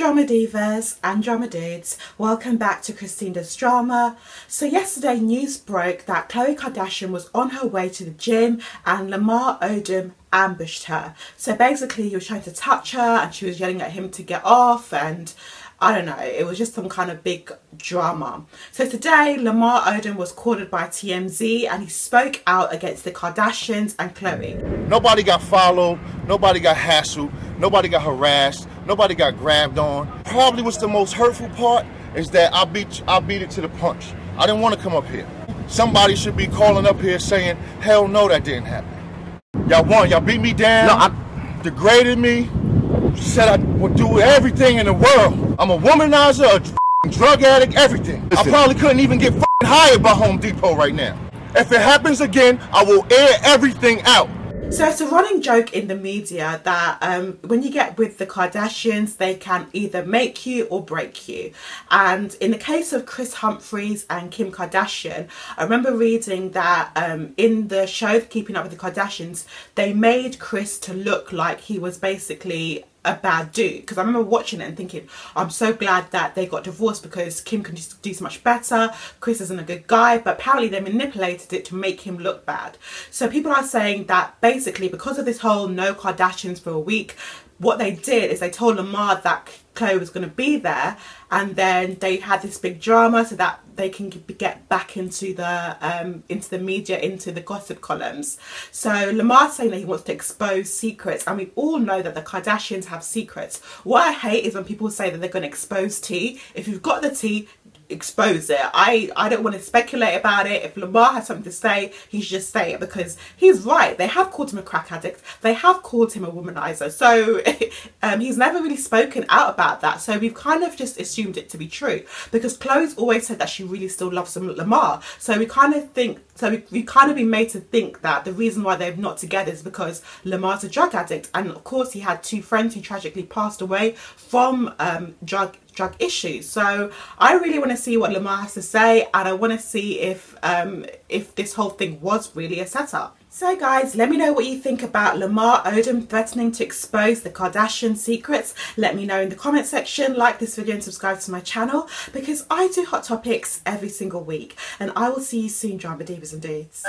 Drama divas and drama dudes? Welcome back to ChristineDoesDrama. So yesterday news broke that Khloe Kardashian was on her way to the gym and Lamar Odom ambushed her. So basically he was trying to touch her and she was yelling at him to get off and I don't know, it was just some kind of big drama. So today, Lamar Odom was cornered by TMZ and he spoke out against the Kardashians and Khloe. Nobody got followed, nobody got hassled, nobody got harassed, nobody got grabbed on. Probably what's the most hurtful part is that I beat, I beat it to the punch. I didn't want to come up here. Somebody should be calling up here saying, hell no, that didn't happen. Y'all won, y'all beat me down, no, I... degraded me, said I would do everything in the world. I'm a womanizer, a drug addict, everything. Listen. I probably couldn't even get hired by Home Depot right now. If it happens again, I will air everything out. So it's a running joke in the media that um, when you get with the Kardashians, they can either make you or break you. And in the case of Kris Humphries and Kim Kardashian, I remember reading that um, in the show Keeping Up with the Kardashians, they made Kris to look like he was basically a bad dude because I remember watching it and thinking I'm so glad that they got divorced because Kim can just do so much better. Kris isn't a good guy. But apparently they manipulated it to make him look bad. So people are saying that basically because of this whole no Kardashians for a week what they did is they told Lamar that Khloe was going to be there and then they had this big drama so that they can get back into the um, into the media, into the gossip columns. So Lamar's saying that he wants to expose secrets and we all know that the Kardashians have secrets. What I hate is when people say that they're going to expose tea. If you've got the tea, expose it. I, I don't want to speculate about it. If Lamar has something to say, he should just say it because he's right. They have called him a crack addict. They have called him a womanizer. So um, he's never really spoken out about that. So we've kind of just assumed it to be true because Khloe's always said that she really still loves Lamar. So we kind of think, so we, we've kind of been made to think that the reason why they're not together is because Lamar's a drug addict. And of course he had two friends who tragically passed away from um, drug drug issues. So I really want to see what Lamar has to say and I want to see if um, if this whole thing was really a setup. So guys, let me know what you think about Lamar Odom threatening to expose the Kardashian secrets. Let me know in the comment section, like this video and subscribe to my channel because I do hot topics every single week and I will see you soon drama divas and dudes.